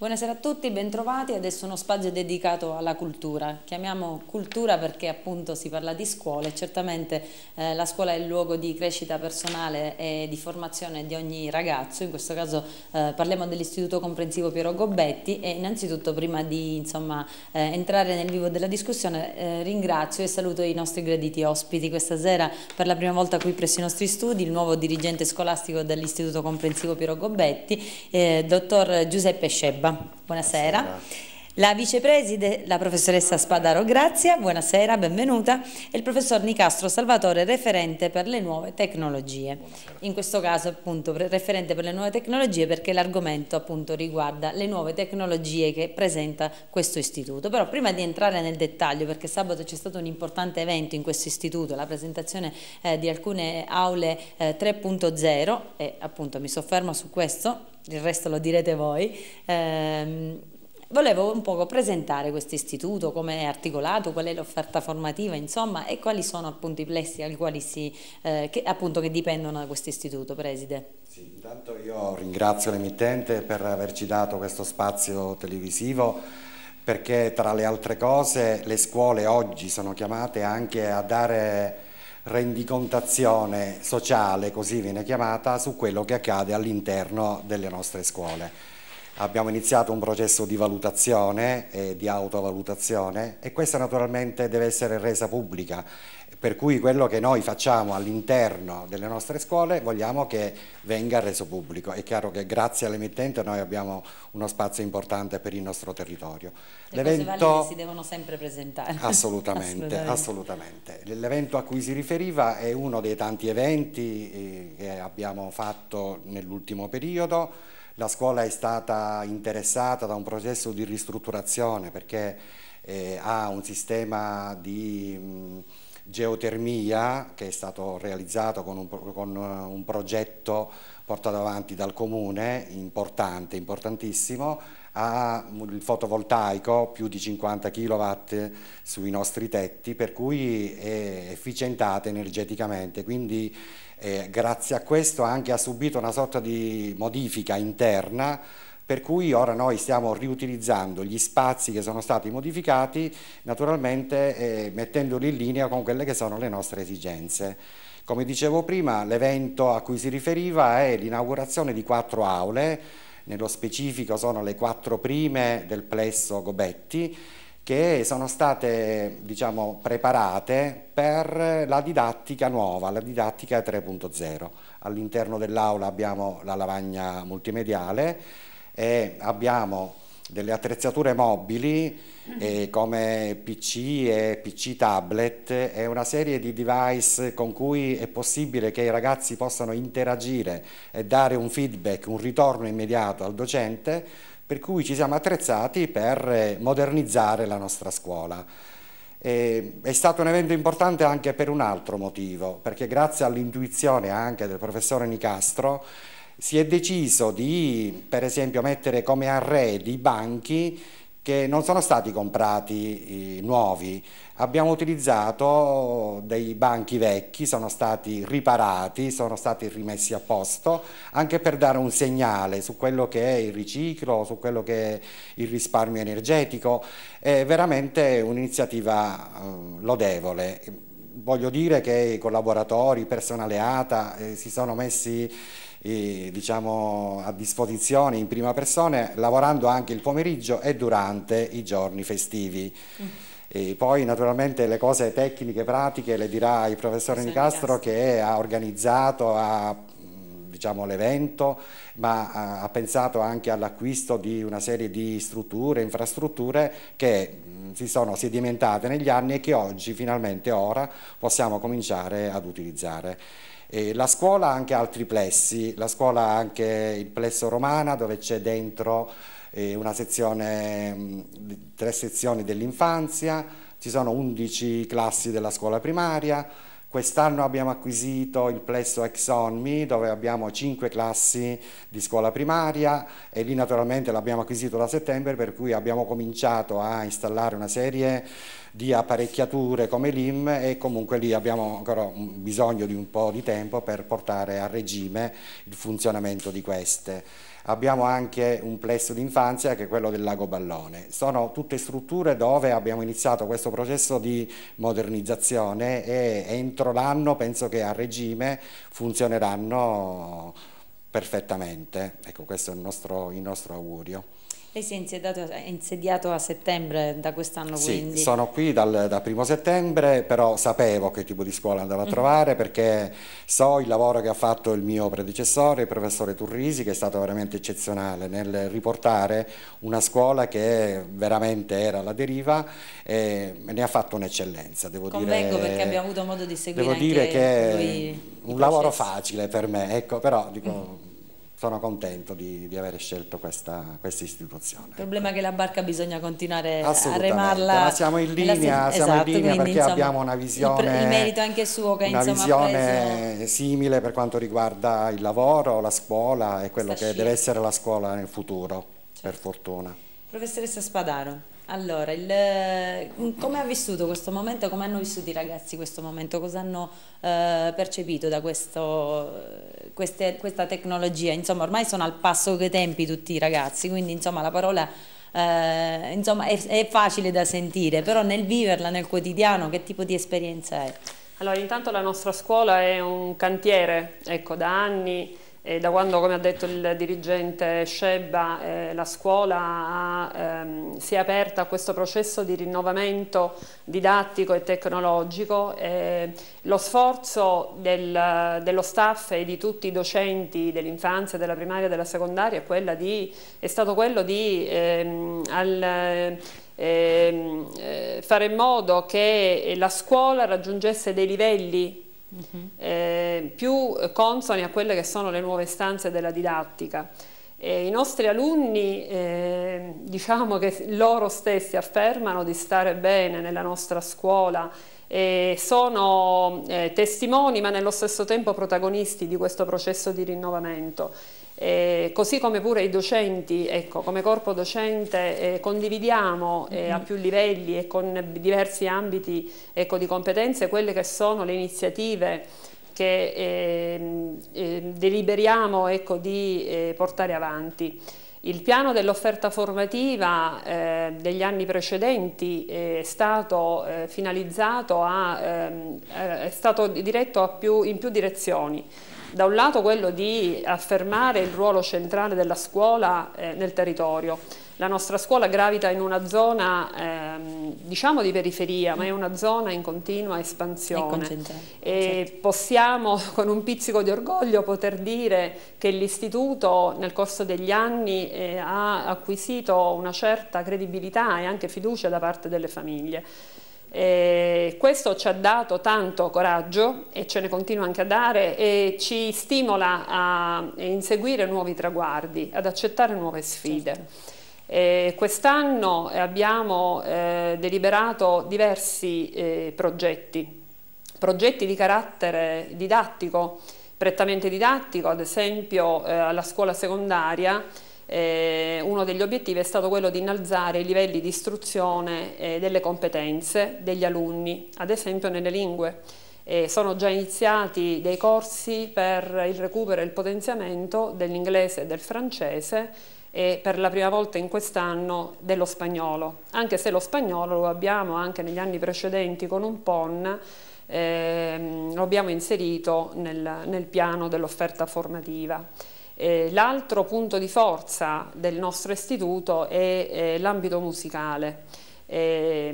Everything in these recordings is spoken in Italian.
Buonasera a tutti, bentrovati. Adesso uno spazio dedicato alla cultura. Chiamiamo cultura perché appunto si parla di scuola e certamente eh, la scuola è il luogo di crescita personale e di formazione di ogni ragazzo. In questo caso eh, parliamo dell'Istituto Comprensivo Piero Gobbetti e innanzitutto prima di insomma, eh, entrare nel vivo della discussione eh, ringrazio e saluto i nostri graditi ospiti. Questa sera per la prima volta qui presso i nostri studi il nuovo dirigente scolastico dell'Istituto Comprensivo Piero Gobbetti, eh, dottor Giuseppe Scebba. Buonasera. Buonasera. La vicepreside, la professoressa Spadaro Grazia, buonasera, benvenuta, e il professor Nicastro Salvatore, referente per le nuove tecnologie. In questo caso appunto referente per le nuove tecnologie perché l'argomento appunto riguarda le nuove tecnologie che presenta questo istituto. Però prima di entrare nel dettaglio, perché sabato c'è stato un importante evento in questo istituto, la presentazione eh, di alcune aule eh, 3.0 e appunto mi soffermo su questo, il resto lo direte voi, ehm, volevo un poco presentare questo istituto, come è articolato, qual è l'offerta formativa, insomma, e quali sono appunto i plessi ai quali si, eh, che, appunto, che dipendono da questo istituto, Preside. Sì, intanto io ringrazio l'emittente per averci dato questo spazio televisivo perché tra le altre cose le scuole oggi sono chiamate anche a dare rendicontazione sociale, così viene chiamata, su quello che accade all'interno delle nostre scuole. Abbiamo iniziato un processo di valutazione e di autovalutazione e questa naturalmente deve essere resa pubblica per cui quello che noi facciamo all'interno delle nostre scuole vogliamo che venga reso pubblico. È chiaro che grazie all'emittente noi abbiamo uno spazio importante per il nostro territorio. L'evento si devono sempre presentare. Assolutamente, assolutamente. L'evento a cui si riferiva è uno dei tanti eventi eh, che abbiamo fatto nell'ultimo periodo. La scuola è stata interessata da un processo di ristrutturazione perché eh, ha un sistema di... Mh, geotermia che è stato realizzato con un, con un progetto portato avanti dal comune, importante, importantissimo, ha il fotovoltaico più di 50 kW sui nostri tetti per cui è efficientata energeticamente quindi eh, grazie a questo anche ha subito una sorta di modifica interna per cui ora noi stiamo riutilizzando gli spazi che sono stati modificati, naturalmente eh, mettendoli in linea con quelle che sono le nostre esigenze. Come dicevo prima, l'evento a cui si riferiva è l'inaugurazione di quattro aule, nello specifico sono le quattro prime del plesso Gobetti, che sono state diciamo, preparate per la didattica nuova, la didattica 3.0. All'interno dell'aula abbiamo la lavagna multimediale, e abbiamo delle attrezzature mobili eh, come PC e PC tablet e una serie di device con cui è possibile che i ragazzi possano interagire e dare un feedback, un ritorno immediato al docente, per cui ci siamo attrezzati per modernizzare la nostra scuola. E è stato un evento importante anche per un altro motivo, perché grazie all'intuizione anche del professore Nicastro si è deciso di, per esempio, mettere come arredi banchi che non sono stati comprati eh, nuovi, abbiamo utilizzato dei banchi vecchi, sono stati riparati, sono stati rimessi a posto, anche per dare un segnale su quello che è il riciclo, su quello che è il risparmio energetico, è veramente un'iniziativa eh, lodevole. Voglio dire che i collaboratori, il personale ATA eh, si sono messi eh, diciamo, a disposizione in prima persona, lavorando anche il pomeriggio e durante i giorni festivi. Mm. E poi naturalmente le cose tecniche, pratiche le dirà il professore Nicastro che ha organizzato diciamo, l'evento, ma ha, pensato anche all'acquisto di una serie di strutture, infrastrutture che si sono sedimentate negli anni e che oggi, finalmente ora, possiamo cominciare ad utilizzare. E la scuola ha anche altri plessi, la scuola ha anche il plesso romana dove c'è dentro eh, una sezione, tre sezioni dell'infanzia, ci sono 11 classi della scuola primaria, Quest'anno abbiamo acquisito il plesso Exonmi dove abbiamo 5 classi di scuola primaria e lì naturalmente l'abbiamo acquisito da settembre per cui abbiamo cominciato a installare una serie di apparecchiature come l'IM e comunque lì abbiamo ancora bisogno di un po' di tempo per portare a regime il funzionamento di queste. Abbiamo anche un plesso d'infanzia che è quello del Lago Ballone. Sono tutte strutture dove abbiamo iniziato questo processo di modernizzazione e entro l'anno penso che a regime funzioneranno perfettamente. Ecco, questo è il nostro, il nostro augurio. Lei si è insediato, è insediato a settembre da quest'anno sì, quindi? Sì, sono qui dal, dal, primo settembre, però sapevo che tipo di scuola andavo a mm. trovare perché so il lavoro che ha fatto il mio predecessore, il professore Turrisi, che è stato veramente eccezionale nel riportare una scuola che veramente era alla deriva e ne ha fatto un'eccellenza, devo Convengo dire. perché abbiamo avuto modo di seguire Devo dire che è un lavoro facile per me, ecco, però dico... Mm sono contento di, di aver scelto questa, questa, istituzione. Il problema è che la barca bisogna continuare a remarla. Ma siamo in linea, siamo esatto, in linea perché insomma, abbiamo una visione, il merito anche suo che una insomma, visione preso... simile per quanto riguarda il lavoro, la scuola e quello Sta che scia. deve essere la scuola nel futuro, certo. per fortuna. Professoressa Spadaro, allora, il, come ha vissuto questo momento? Come hanno vissuto i ragazzi questo momento? Cosa hanno eh, percepito da questo, queste, questa tecnologia? Insomma, ormai sono al passo coi tempi tutti i ragazzi, quindi insomma la parola eh, insomma, è, è facile da sentire, però nel viverla nel quotidiano che tipo di esperienza è? Allora, intanto la nostra scuola è un cantiere, ecco, da anni e da quando, come ha detto il dirigente Scebba, eh, la scuola ha, ehm, si è aperta a questo processo di rinnovamento didattico e tecnologico, eh, lo sforzo del, dello staff e di tutti i docenti dell'infanzia, della primaria e della secondaria è, di, è stato quello di ehm, al, ehm, eh, fare in modo che la scuola raggiungesse dei livelli eh, più consoni a quelle che sono le nuove istanze della didattica. E I nostri alunni, eh, diciamo che loro stessi affermano di stare bene nella nostra scuola e sono eh, testimoni ma nello stesso tempo protagonisti di questo processo di rinnovamento. Eh, così come pure i docenti, ecco, come corpo docente eh, condividiamo eh, a più livelli e con diversi ambiti ecco, di competenze quelle che sono le iniziative che ehm, eh, deliberiamo ecco, di eh, portare avanti. Il piano dell'offerta formativa eh, degli anni precedenti è stato eh, finalizzato a, ehm, è stato diretto più, in più direzioni da un lato quello di affermare il ruolo centrale della scuola eh, nel territorio. La nostra scuola gravita in una zona ehm, diciamo di periferia, ma è una zona in continua espansione e certo. possiamo con un pizzico di orgoglio poter dire che l'istituto nel corso degli anni eh, ha acquisito una certa credibilità e anche fiducia da parte delle famiglie. Eh, questo ci ha dato tanto coraggio e ce ne continua anche a dare e ci stimola a inseguire nuovi traguardi, ad accettare nuove sfide. Certo. Eh, Quest'anno abbiamo eh, deliberato diversi eh, progetti, progetti di carattere didattico, prettamente didattico, ad esempio eh, alla scuola secondaria eh, uno degli obiettivi è stato quello di innalzare i livelli di istruzione eh, delle competenze degli alunni, ad esempio nelle lingue. Sono già iniziati dei corsi per il recupero e il potenziamento dell'inglese e del francese e per la prima volta in quest'anno dello spagnolo, anche se lo spagnolo lo abbiamo anche negli anni precedenti con un PON, ehm, lo abbiamo inserito nel, nel piano dell'offerta formativa. L'altro punto di forza del nostro istituto è l'ambito musicale. Eh,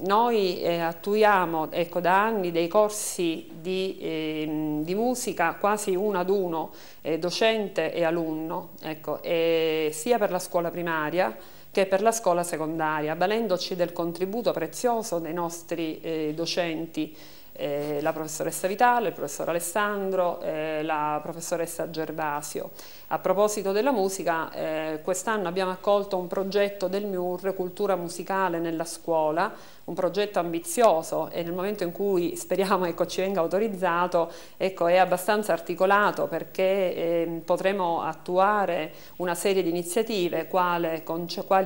noi eh, attuiamo ecco, da anni dei corsi di, eh, di, musica quasi uno ad uno, eh, docente e alunno, ecco, sia per la scuola primaria che per la scuola secondaria, valendoci del contributo prezioso dei nostri eh, docenti eh, la professoressa Vitale, il professor Alessandro, eh, la professoressa Gervasio. A proposito della musica, eh, quest'anno abbiamo accolto un progetto del MIUR, Cultura Musicale nella Scuola, un progetto ambizioso e nel momento in cui speriamo ecco, ci venga autorizzato ecco, è abbastanza articolato perché eh, potremo attuare una serie di iniziative quali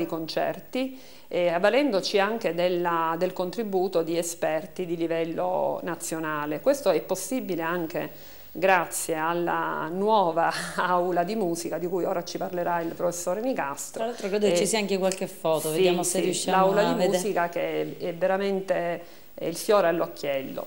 concerti eh, avvalendoci anche della, del contributo di esperti di livello nazionale. Questo è possibile anche grazie alla nuova aula di musica di cui ora ci parlerà il professore Nicastro. Tra l'altro credo che ci sia anche qualche foto, sì, vediamo se sì, riusciamo a L'aula di musica che è veramente il fiore all'occhiello.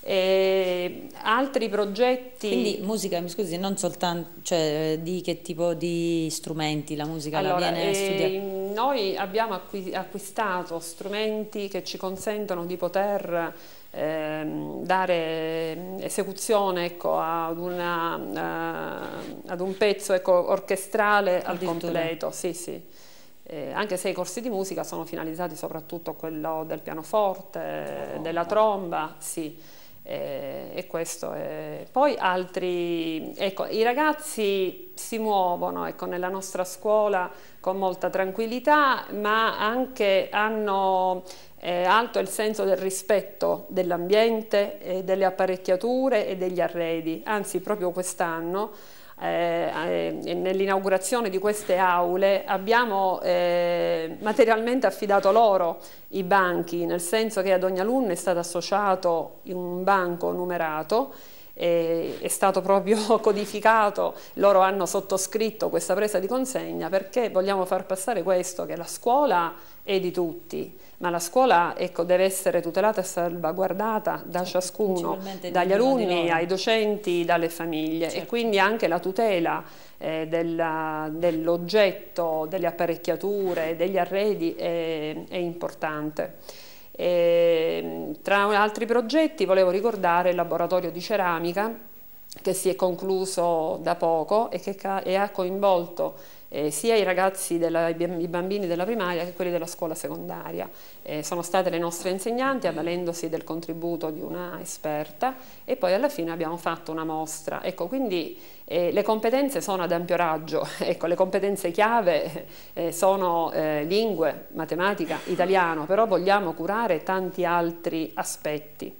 E altri progetti... Quindi musica, mi scusi, non soltanto, cioè di che tipo di strumenti la musica allora, la viene eh, studiata? Noi abbiamo acquistato strumenti che ci consentono di poter Ehm, dare esecuzione ecco, ad, una, uh, ad, un pezzo ecco, orchestrale al completo. Sì, sì. Eh, anche se i corsi di musica sono finalizzati soprattutto a quello del pianoforte, della tromba, sì. Eh, e questo è... Poi altri, ecco, i ragazzi si muovono ecco, nella nostra scuola con molta tranquillità, ma anche hanno eh, alto il senso del rispetto dell'ambiente, eh, delle apparecchiature e degli arredi, anzi proprio quest'anno eh, eh nell'inaugurazione di queste aule abbiamo eh, materialmente affidato loro i banchi, nel senso che ad ogni alunno è stato associato un banco numerato è stato proprio codificato, loro hanno sottoscritto questa presa di consegna perché vogliamo far passare questo, che la scuola è di tutti, ma la scuola ecco, deve essere tutelata e salvaguardata da ciascuno, dagli alunni ai docenti, dalle famiglie certo. e quindi anche la tutela eh, dell'oggetto, delle apparecchiature, degli arredi è, è importante. E, tra altri progetti volevo ricordare il laboratorio di ceramica che si è concluso da poco e che ha coinvolto eh, sia i ragazzi, della, i bambini della primaria che quelli della scuola secondaria. Eh, sono state le nostre insegnanti avvalendosi del contributo di una esperta e poi alla fine abbiamo fatto una mostra. Ecco, quindi eh, le competenze sono ad ampio raggio, ecco, le competenze chiave eh, sono eh, lingue, matematica, italiano, però vogliamo curare tanti altri aspetti,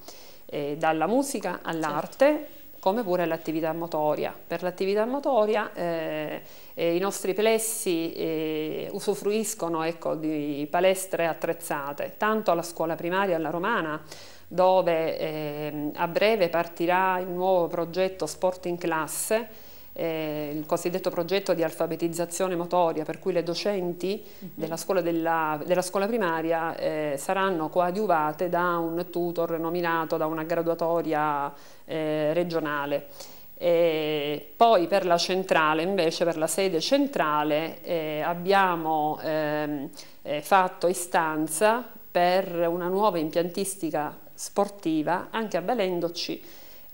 eh, dalla musica all'arte. Certo come pure l'attività motoria. Per l'attività motoria eh, eh, i nostri plessi eh, usufruiscono ecco, di palestre attrezzate, tanto alla scuola primaria alla romana, dove ehm, a breve partirà il nuovo progetto Sport in classe, eh, il cosiddetto progetto di alfabetizzazione motoria, per cui le docenti mhm. della, scuola della, della, scuola primaria eh, saranno coadiuvate da un tutor nominato da una graduatoria eh, regionale. E poi per la centrale, invece per la sede centrale, eh, abbiamo ehm, eh, fatto istanza per una nuova impiantistica sportiva, anche avvalendoci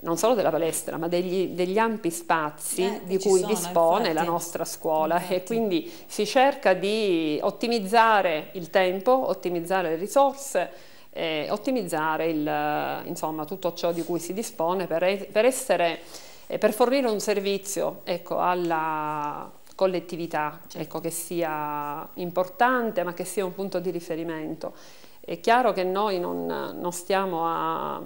non solo della palestra, ma degli, degli ampi spazi eh, di cui sono, dispone infatti. la nostra scuola infatti. e quindi si cerca di ottimizzare il tempo, ottimizzare le risorse, eh, ottimizzare il, insomma, tutto ciò di cui si dispone per, per, essere, eh, per fornire un servizio ecco, alla collettività certo. ecco, che sia importante ma che sia un punto di riferimento. È chiaro che noi non, non stiamo a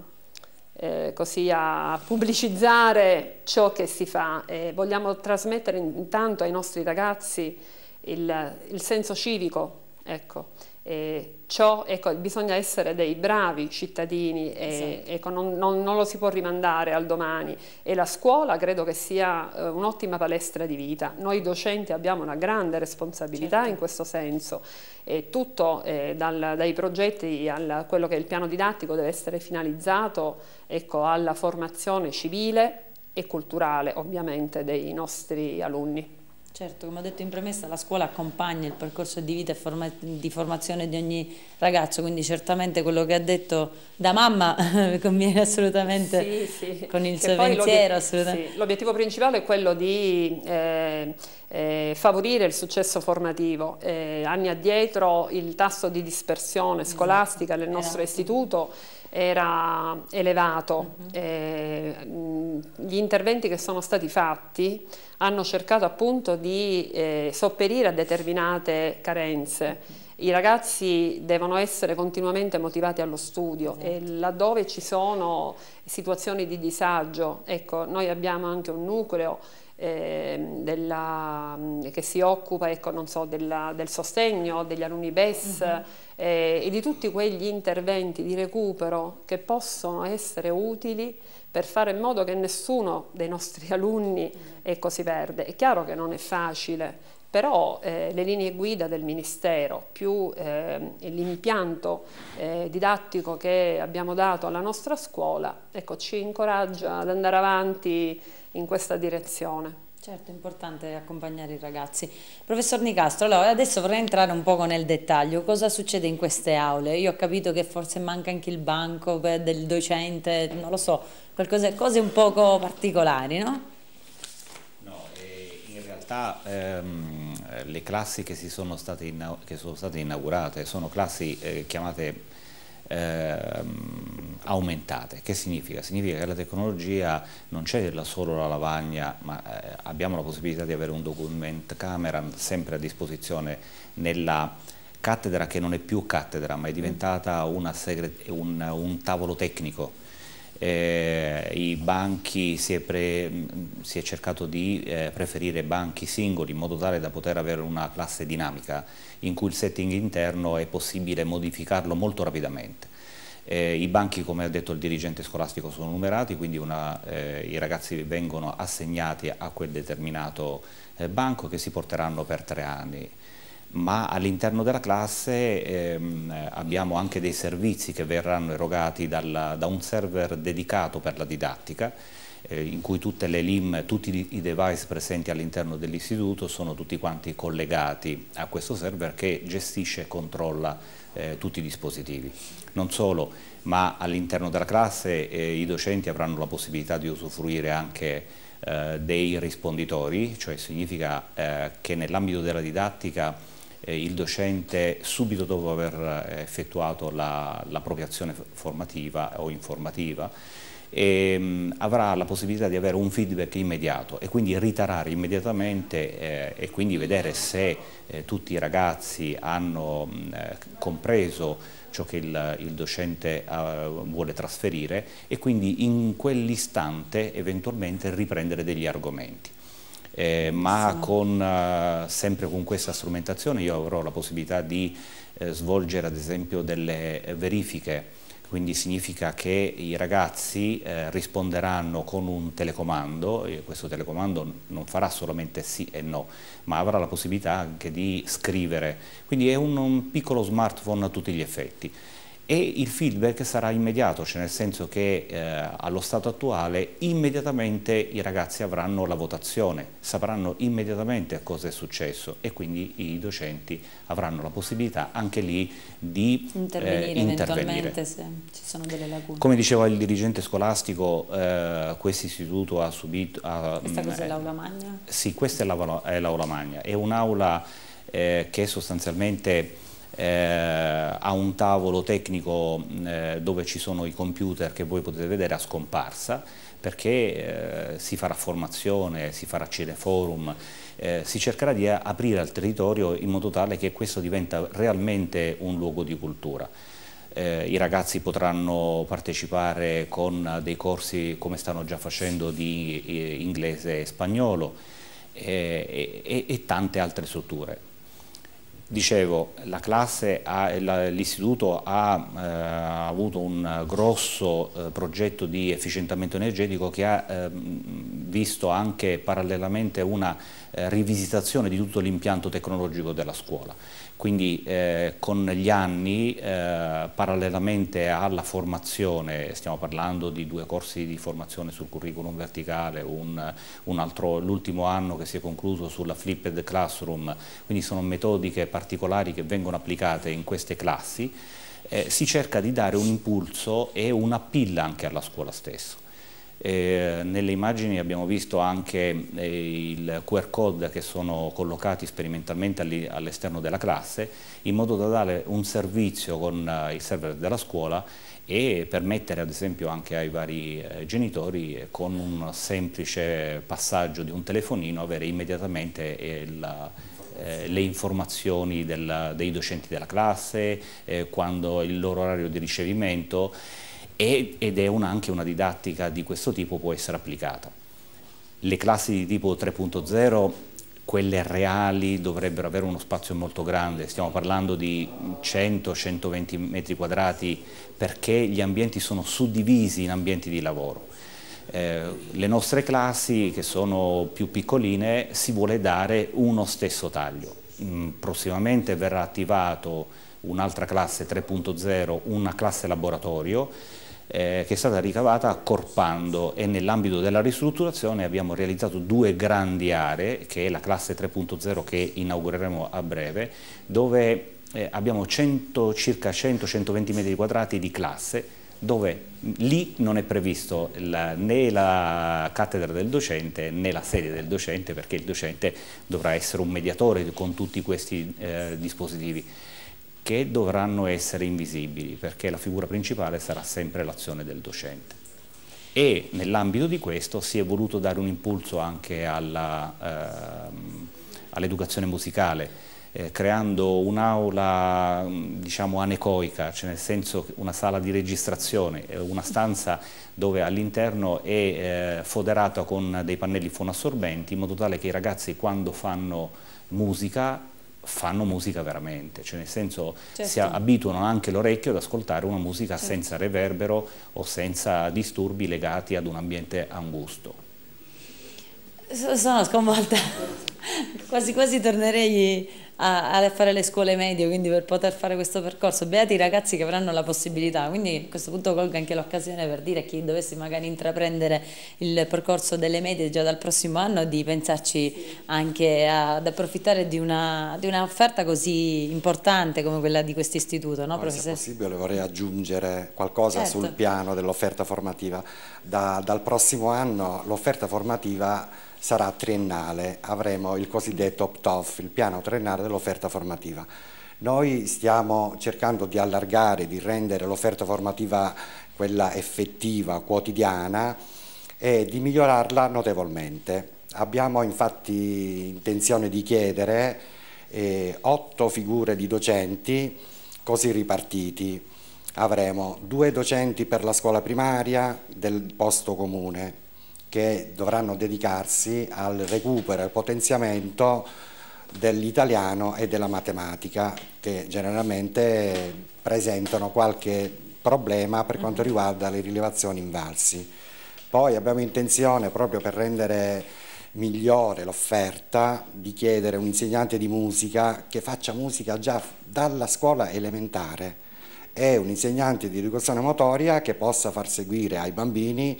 eh, così a pubblicizzare ciò che si fa. E vogliamo trasmettere intanto ai nostri ragazzi il, il senso civico, ecco, eh, ciò, ecco, bisogna essere dei bravi cittadini e esatto. ecco, non, non, non, lo si può rimandare al domani e la scuola credo che sia eh, un'ottima palestra di vita. Noi docenti abbiamo una grande responsabilità certo. in questo senso e tutto eh, dal, dai progetti a quello che è il piano didattico deve essere finalizzato ecco, alla formazione civile e culturale ovviamente dei nostri alunni. Certo, come ho detto in premessa, la scuola accompagna il percorso di vita e forma di formazione di ogni ragazzo, quindi certamente quello che ha detto da mamma conviene assolutamente sì, sì. con il che suo pensiero. Sì. L'obiettivo principale è quello di eh, eh, favorire il successo formativo. Eh, anni addietro il tasso di dispersione esatto. scolastica nel nostro esatto. istituto era elevato. Uh -huh. gli interventi che sono stati fatti hanno cercato appunto di eh, sopperire a determinate carenze. i ragazzi devono essere continuamente motivati allo studio esatto. e laddove ci sono situazioni di disagio, ecco, noi abbiamo anche un nucleo eh, della, che si occupa ecco, so, della, del sostegno degli alunni BES mhm. -huh. eh, e di tutti quegli interventi di recupero che possono essere utili per fare in modo che nessuno dei nostri alunni ecco, si perde. È chiaro che non è facile, però eh, le linee guida del Ministero più eh, l'impianto eh, didattico che abbiamo dato alla nostra scuola ecco, ci incoraggia ad andare avanti in questa direzione. Certo, è importante accompagnare i ragazzi. Professor Nicastro, allora adesso vorrei entrare un po' nel dettaglio. Cosa succede in queste aule? Io ho capito che forse manca anche il banco del docente, non lo so, qualcosa, cose un poco particolari, no? Eh, realtà ehm, le classi che, sono state, che sono state inaugurate sono classi eh, chiamate ehm, aumentate. Che significa? Significa che la tecnologia non c'è solo la lavagna, ma eh, abbiamo la possibilità di avere un document camera sempre a disposizione nella cattedra che non è più cattedra, ma è diventata un, un tavolo tecnico eh, i banchi si è, pre, si è cercato di eh, preferire banchi singoli in modo tale da poter avere una classe dinamica in cui il setting interno è possibile modificarlo molto rapidamente. Eh, I banchi, come ha detto il dirigente scolastico, sono numerati, quindi una, eh, i ragazzi vengono assegnati a quel determinato eh, banco che si porteranno per tre anni ma all'interno della classe ehm, abbiamo anche dei servizi che verranno erogati dal, da un server dedicato per la didattica eh, in cui tutte le LIM, tutti i device presenti all'interno dell'istituto sono tutti quanti collegati a questo server che gestisce e controlla eh, tutti i dispositivi. Non solo, ma all'interno della classe eh, i docenti avranno la possibilità di usufruire anche eh, dei risponditori, cioè significa eh, che nell'ambito della didattica eh, il docente subito dopo aver eh, effettuato la, la formativa o informativa e, ehm, avrà la possibilità di avere un feedback immediato e quindi ritarare immediatamente eh, e quindi vedere se eh, tutti i ragazzi hanno mh, eh, compreso ciò che il, il docente uh, vuole trasferire e quindi in quell'istante eventualmente riprendere degli argomenti eh, ma con, uh, sempre con questa strumentazione io avrò la possibilità di eh, svolgere ad esempio delle verifiche. Quindi significa che i ragazzi eh, risponderanno con un telecomando e questo telecomando non farà solamente sì e no, ma avrà la possibilità anche di scrivere, quindi è un, un piccolo smartphone a tutti gli effetti e il feedback sarà immediato, cioè nel senso che eh, allo stato attuale immediatamente i ragazzi avranno la votazione, sapranno immediatamente cosa è successo e quindi i docenti avranno la possibilità anche lì di intervenire, eh, intervenire. se ci sono delle lacune. Come diceva il dirigente scolastico, eh, questo istituto ha subito... Ha, questa cosa è mm, l'aula magna? Sì, questa è l'aula magna, è un'aula eh, che sostanzialmente eh, ha un tavolo tecnico eh, dove ci sono i computer che voi potete vedere a scomparsa perché eh, si farà formazione, si farà cineforum, eh, si cercherà di aprire al territorio in modo tale che questo diventa realmente un luogo di cultura. Eh, I ragazzi potranno partecipare con dei corsi come stanno già facendo di eh, inglese e spagnolo e, e, e tante altre strutture. Dicevo, l'istituto ha eh, avuto un grosso eh, progetto di efficientamento energetico che ha eh, visto anche parallelamente una eh, rivisitazione di tutto l'impianto tecnologico della scuola. Quindi eh, con gli anni, eh, parallelamente alla formazione, stiamo parlando di due corsi di formazione sul curriculum verticale, l'ultimo anno che si è concluso sulla flipped classroom, quindi sono metodiche particolari che vengono applicate in queste classi, eh, si cerca di dare un impulso e una pilla anche alla scuola stessa. Eh, nelle immagini abbiamo visto anche eh, il QR code che sono collocati sperimentalmente all'esterno della classe in modo da dare un servizio con eh, il server della scuola e permettere ad esempio anche ai vari eh, genitori eh, con un semplice passaggio di un telefonino avere immediatamente eh, le informazioni del, dei docenti della classe, quando il loro orario di ricevimento ed è una, anche una didattica di questo tipo può essere applicata. Le classi di tipo 3.0 quelle reali dovrebbero avere uno spazio molto grande, stiamo parlando di 100-120 metri quadrati perché gli ambienti sono suddivisi in ambienti di lavoro. Eh, le nostre classi che sono più piccoline si vuole dare uno stesso taglio. Mm, prossimamente verrà attivato un'altra classe 3.0, una classe laboratorio eh, che è stata ricavata accorpando e nell'ambito della ristrutturazione abbiamo realizzato due grandi aree, che è la classe 3.0 che inaugureremo a breve, dove eh, abbiamo 100, circa 100-120 metri quadrati di classe dove lì non è previsto la, né la cattedra del docente né la sede del docente perché il docente dovrà essere un mediatore con tutti questi eh, dispositivi che dovranno essere invisibili perché la figura principale sarà sempre l'azione del docente. E nell'ambito di questo si è voluto dare un impulso anche ehm, all'educazione all musicale, eh, creando un'aula diciamo anecoica, cioè nel senso una sala di registrazione, una stanza dove all'interno è eh, foderata con dei pannelli fonoassorbenti in modo tale che i ragazzi quando fanno musica fanno musica veramente, cioè nel senso certo. si abituano anche l'orecchio ad ascoltare una musica certo. senza reverbero o senza disturbi legati ad un ambiente angusto. Sono sconvolta, quasi quasi tornerei a, a, fare le scuole medie, quindi per poter fare questo percorso. Beati i ragazzi che avranno la possibilità, quindi a questo punto colgo anche l'occasione per dire a chi dovesse magari intraprendere il percorso delle medie già dal prossimo anno di pensarci anche ad approfittare di un'offerta un così importante come quella di questo istituto. No, Poi, se possibile vorrei aggiungere qualcosa certo. sul piano dell'offerta formativa. Da, dal prossimo anno l'offerta formativa sarà triennale, avremo il cosiddetto opt-off, il piano triennale dell'offerta formativa. Noi stiamo cercando di allargare, di rendere l'offerta formativa quella effettiva, quotidiana e di migliorarla notevolmente. Abbiamo infatti intenzione di chiedere eh, otto figure di docenti così ripartiti. Avremo due docenti per la scuola primaria del posto comune, che dovranno dedicarsi al recupero e potenziamento dell'italiano e della matematica che generalmente presentano qualche problema per quanto mm-hmm. riguarda le rilevazioni invalsi. Poi abbiamo intenzione proprio per rendere migliore l'offerta di chiedere un insegnante di musica che faccia musica già dalla scuola elementare e un insegnante di educazione motoria che possa far seguire ai bambini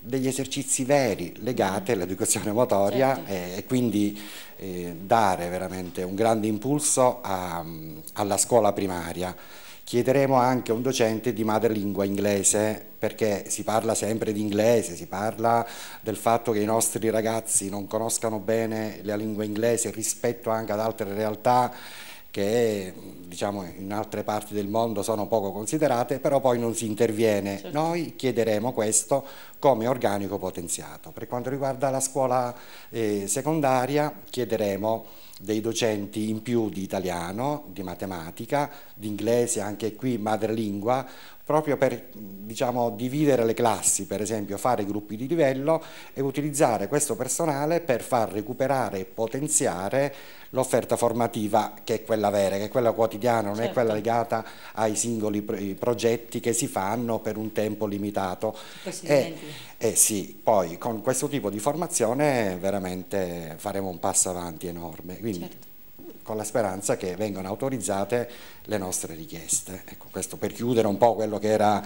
degli esercizi veri legati all'educazione motoria certo. e, e, quindi eh, dare veramente un grande impulso a, alla scuola primaria. Chiederemo anche a un docente di madrelingua inglese perché si parla sempre di inglese, si parla del fatto che i nostri ragazzi non conoscano bene la lingua inglese rispetto anche ad altre realtà che diciamo, in altre parti del mondo sono poco considerate, però poi non si interviene. Certo. Noi chiederemo questo come organico potenziato. Per quanto riguarda la scuola eh, secondaria chiederemo dei docenti in più di italiano, di matematica, di inglese, anche qui madrelingua, proprio per diciamo, dividere le classi, per esempio fare gruppi di livello e utilizzare questo personale per far recuperare e potenziare l'offerta formativa che è quella vera, che è quella quotidiana, non certo. è quella legata ai singoli progetti che si fanno per un tempo limitato. E, e sì, poi con questo tipo di formazione veramente faremo un passo avanti enorme. Quindi, certo con la speranza che vengano autorizzate le nostre richieste. Ecco, questo per chiudere un po' quello che era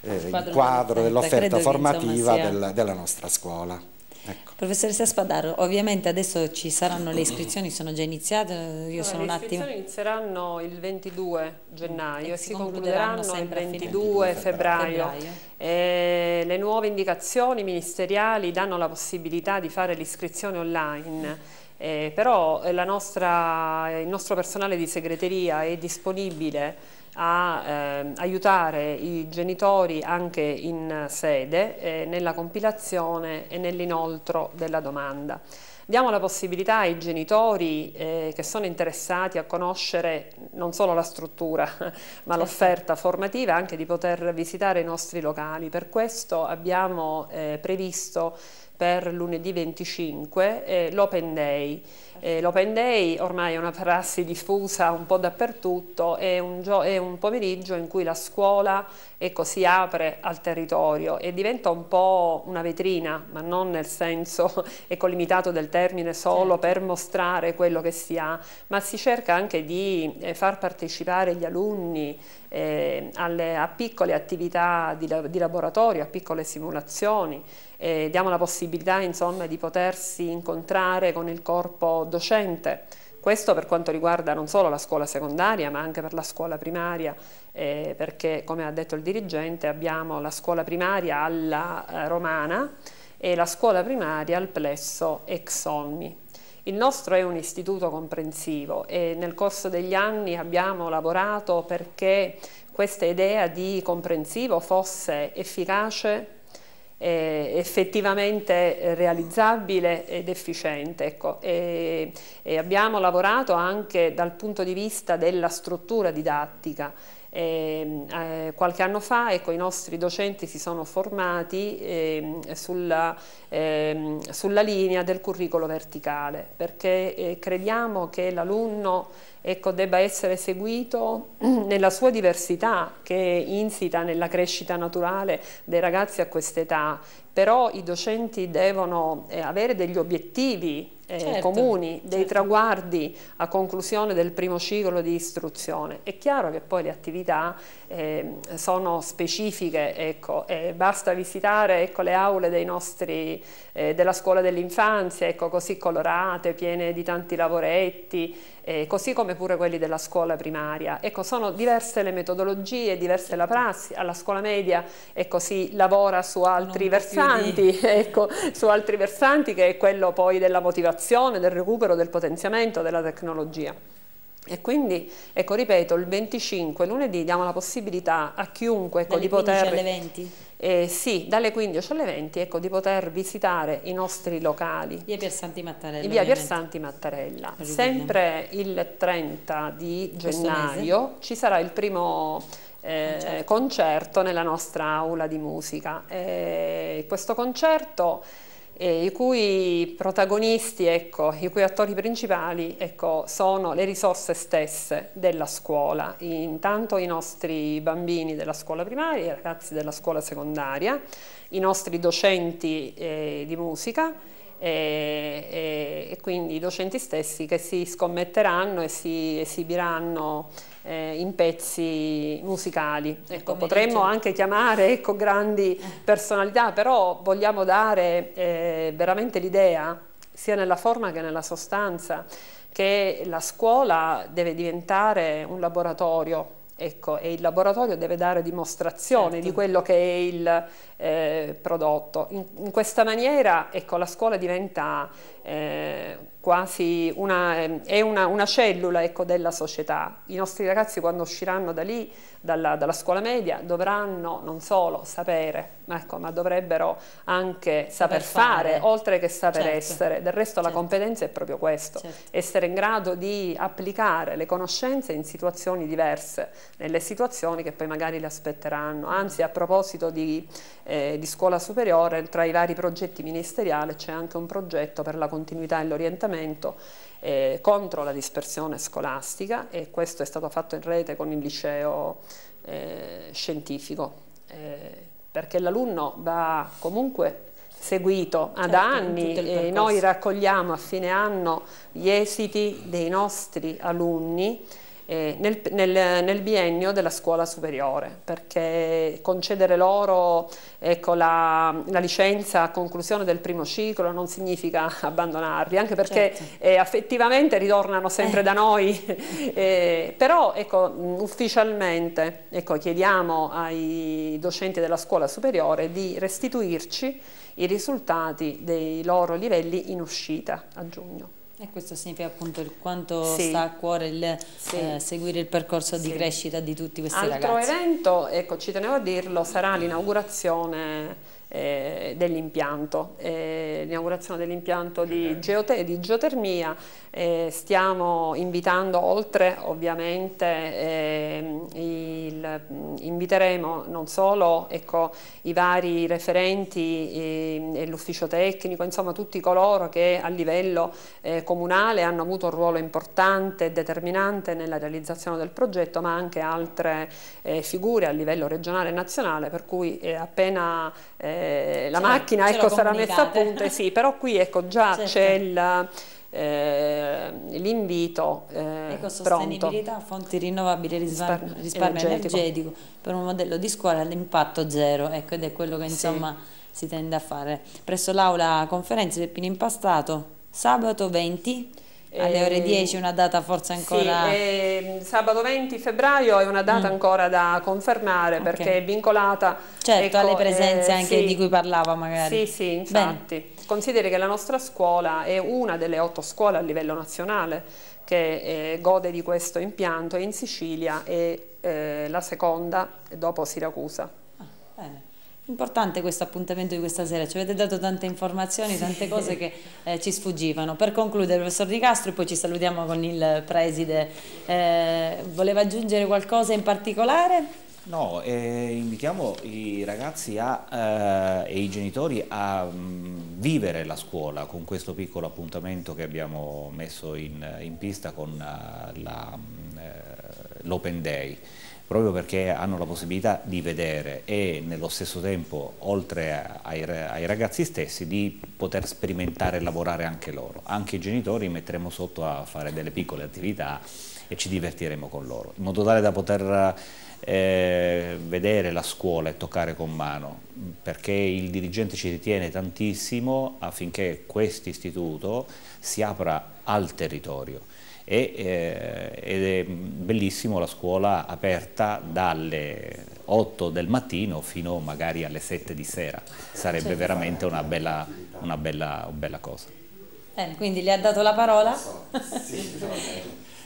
eh, il quadro dell'offerta formativa sia... del, della nostra scuola. Ecco. Professoressa Spadaro, ovviamente adesso ci saranno le iscrizioni, sono già iniziate, io allora, sono un attimo... Le iscrizioni inizieranno il 22 gennaio e, e si concluderanno il 22 febbraio. febbraio. le nuove indicazioni ministeriali danno la possibilità di fare l'iscrizione online eh, però nostra, il nostro personale di segreteria è disponibile a eh, aiutare i genitori anche in sede eh, nella compilazione e nell'inoltro della domanda. Diamo la possibilità ai genitori eh, che sono interessati a conoscere non solo la struttura ma certo. l'offerta formativa anche di poter visitare i nostri locali. Per questo abbiamo eh, previsto per lunedì 25 eh, l'Open Day. Eh, L'Open Day ormai è una prassi diffusa un po' dappertutto, è un, è un pomeriggio in cui la scuola ecco, si apre al territorio e diventa un po' una vetrina, ma non nel senso ecco, limitato del termine solo certo. per mostrare quello che si ha, ma si cerca anche di eh, far partecipare gli alunni eh, alle, a piccole attività di, di laboratorio, a piccole simulazioni eh, diamo la possibilità insomma, di potersi incontrare con il corpo docente. Questo per quanto riguarda non solo la scuola secondaria ma anche per la scuola primaria eh, perché come ha detto il dirigente abbiamo la scuola primaria alla eh, Romana e la scuola primaria al plesso Exolmi. Il nostro è un istituto comprensivo e nel corso degli anni abbiamo lavorato perché questa idea di comprensivo fosse efficace eh, effettivamente realizzabile ed efficiente. Ecco. E, e abbiamo lavorato anche dal punto di vista della struttura didattica. Eh, eh, qualche anno fa ecco, i nostri docenti si sono formati eh, sulla, ehm, sulla, linea del curriculum verticale perché eh, crediamo che l'alunno ecco, debba essere seguito nella sua diversità che è insita nella crescita naturale dei ragazzi a quest'età, però i docenti devono eh, avere degli obiettivi eh, certo, comuni, dei certo. traguardi a conclusione del primo ciclo di istruzione. È chiaro che poi le attività eh, sono specifiche, ecco, basta visitare ecco, le aule nostri, eh, della scuola dell'infanzia, ecco, così colorate, piene di tanti lavoretti, eh, così come pure quelli della scuola primaria. Ecco, sono diverse le metodologie, diverse la prassi, alla scuola media ecco, si lavora su altri versanti, ecco, su altri versanti che è quello poi della motivazione, del recupero, del potenziamento della tecnologia. E quindi, ecco, ripeto, il 25 lunedì diamo la possibilità a chiunque ecco, di poter... alle 20? Eh, sì, dalle 15 alle 20 ecco, di poter visitare i nostri locali. Via Piersanti Mattarella. Via Piersanti Mattarella. Sempre il 30 di gennaio ci sarà il primo eh, concerto. concerto. nella nostra aula di musica. Eh, questo concerto eh, i cui protagonisti, ecco, i cui attori principali ecco, sono le risorse stesse della scuola, intanto i nostri bambini della scuola primaria, i ragazzi della scuola secondaria, i nostri docenti eh, di musica e, e, quindi i docenti stessi che si scommetteranno e si esibiranno eh, in pezzi musicali. Ecco, potremmo anche chiamare ecco, grandi personalità, però vogliamo dare eh, veramente l'idea, sia nella forma che nella sostanza, che la scuola deve diventare un laboratorio Ecco, e il laboratorio deve dare dimostrazione certo. di quello che è il eh, prodotto. In, in, questa maniera ecco, la scuola diventa eh, quasi una, è una, una cellula ecco, della società. I nostri ragazzi quando usciranno da lì, dalla, dalla scuola media, dovranno non solo sapere, ecco, ma dovrebbero anche saper, saper fare, fare, oltre che saper certo. essere. Del resto certo. la competenza è proprio questo, certo. essere in grado di applicare le conoscenze in situazioni diverse, nelle situazioni che poi magari le aspetteranno. Anzi, a proposito di, eh, di scuola superiore, tra i vari progetti ministeriali c'è anche un progetto per la continuità e l'orientamento orientamento eh, contro la dispersione scolastica e questo è stato fatto in rete con il liceo eh, scientifico eh, perché l'alunno va comunque seguito certo, da anni e noi raccogliamo a fine anno gli esiti dei nostri alunni eh, nel, nel, nel, biennio della scuola superiore, perché concedere loro ecco, la, la, licenza a conclusione del primo ciclo non significa abbandonarli, anche perché certo. eh, affettivamente ritornano sempre eh. da noi, eh, però ecco, ufficialmente ecco, chiediamo ai docenti della scuola superiore di restituirci i risultati dei loro livelli in uscita a giugno. E questo significa appunto il quanto sì. sta a cuore il sì. eh, seguire il percorso di crescita di tutti questi Altro ragazzi. Altro evento, ecco ci tenevo a dirlo, sarà l'inaugurazione eh, dell'impianto, eh, l'inaugurazione dell'impianto di, geote- di, geotermia. Eh, stiamo invitando, oltre ovviamente, ehm, il, inviteremo non solo ecco, i vari referenti ehm, e l'ufficio tecnico, insomma tutti coloro che a livello eh, comunale hanno avuto un ruolo importante e determinante nella realizzazione del progetto, ma anche altre eh, figure a livello regionale e nazionale, per cui appena eh, la ce macchina ecco, sarà messa a punto, eh, sì, però qui ecco, già certo. c'è il eh, l'invito eh, Ecosostenibilità, pronto. fonti rinnovabili, risparmio, risparmio energetico. energetico. per un modello di scuola all'impatto zero, ecco, ed è quello che insomma sì. si tende a fare. Presso l'aula conferenze del Pino Impastato, sabato 20 alle ore 10 una data forse ancora... Sì, eh, sabato 20 febbraio è una data mm. ancora da confermare okay. perché è vincolata... Certo, ecco, alle presenze eh, anche sì, di cui parlava magari. Sì, sì, infatti. Bene. Consideri che la nostra scuola è una delle otto scuole a livello nazionale che eh, gode di questo impianto in Sicilia e eh, la seconda dopo Siracusa. Ah, bene. Importante questo appuntamento di questa sera, ci avete dato tante informazioni, tante cose che eh, ci sfuggivano. Per concludere, professor Di Castro, e poi ci salutiamo con il preside, eh, voleva aggiungere qualcosa in particolare? No, eh, invitiamo i ragazzi a, eh, e i genitori a mh, mm, vivere la scuola con questo piccolo appuntamento che abbiamo messo in, in pista con uh, l'Open Day proprio perché hanno la possibilità di vedere e nello stesso tempo, oltre ai, ai ragazzi stessi, di poter sperimentare e lavorare anche loro. Anche i genitori metteremo sotto a fare delle piccole attività e ci divertiremo con loro, in modo tale da poter eh, vedere la scuola e toccare con mano, perché il dirigente ci ritiene tantissimo affinché questo istituto si apra al territorio e, eh, ed è bellissimo la scuola aperta dalle 8 del mattino fino magari alle 7 di sera, sarebbe certo. veramente una bella, una bella, una bella cosa. Eh, quindi le ha dato la parola?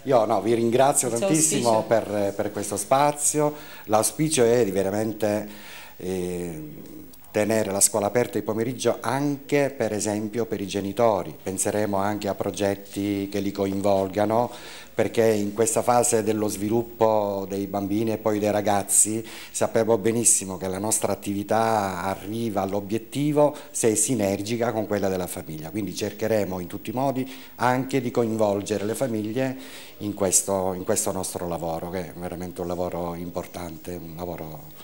Io no, vi ringrazio tantissimo per, per, questo spazio, l'auspicio è di veramente... Eh, tenere la scuola aperta il pomeriggio anche per esempio per i genitori, penseremo anche a progetti che li coinvolgano perché in questa fase dello sviluppo dei bambini e poi dei ragazzi sappiamo benissimo che la nostra attività arriva all'obiettivo se è sinergica con quella della famiglia, quindi cercheremo in tutti i modi anche di coinvolgere le famiglie in questo, in questo nostro lavoro che è veramente un lavoro importante, un lavoro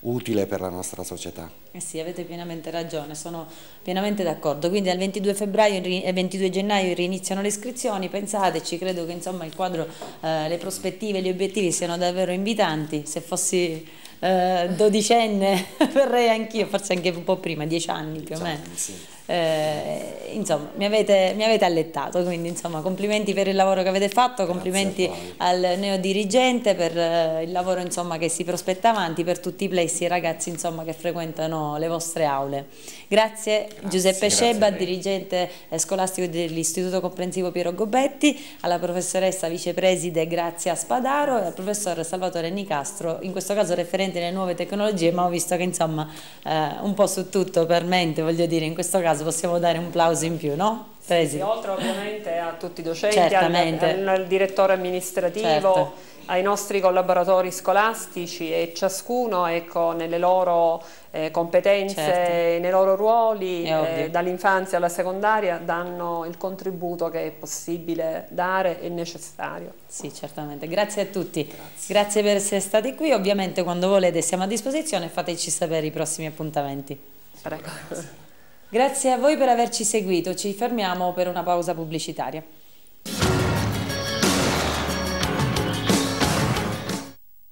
utile per la nostra società. Eh sì, avete pienamente ragione, sono pienamente d'accordo. Quindi dal 22 febbraio e 22 gennaio riniziano le iscrizioni, pensateci, credo che insomma il quadro, eh, le prospettive, gli obiettivi siano davvero invitanti. Se fossi eh, dodicenne verrei anch'io, forse anche un po' prima, dieci anni più o meno. Sì eh, insomma mi avete, mi avete, allettato, quindi insomma complimenti per il lavoro che avete fatto, complimenti al neodirigente per eh, il lavoro insomma, che si prospetta avanti, per tutti i plessi e ragazzi insomma, che frequentano le vostre aule. Grazie, grazie Giuseppe grazie Scebba, dirigente eh, scolastico dell'Istituto Comprensivo Piero Gobetti, alla professoressa vicepreside Grazia Spadaro e al professor Salvatore Nicastro, in questo caso referente nelle nuove tecnologie, ma ho visto che insomma eh, un po' su tutto per mente, voglio dire, in questo caso caso possiamo dare un plauso in più, no? Sì, sì, oltre ovviamente a tutti i docenti, al, al, direttore amministrativo, certo. ai nostri collaboratori scolastici e ciascuno ecco, nelle loro eh, competenze, certo. nei loro ruoli, eh, dall'infanzia alla secondaria, danno il contributo che è possibile dare e necessario. Sì, certamente. Grazie a tutti. Grazie. Grazie per essere stati qui. Ovviamente quando volete siamo a disposizione fateci sapere i prossimi appuntamenti. Prego. Grazie a voi per averci seguito, ci fermiamo per una pausa pubblicitaria.